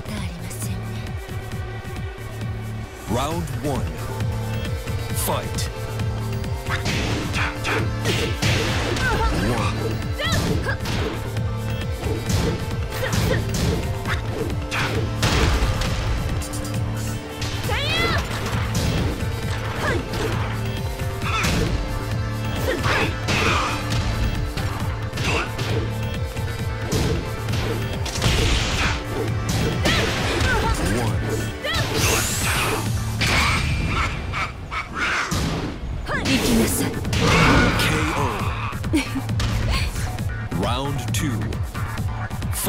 方ありませんね Round 1 Fight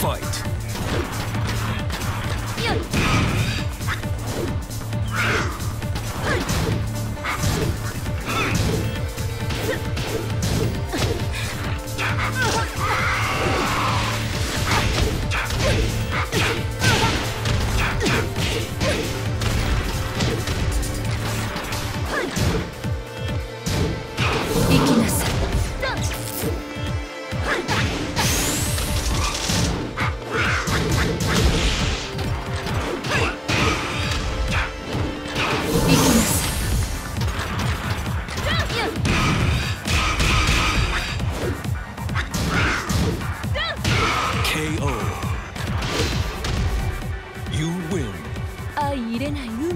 fight. 愛相入れない運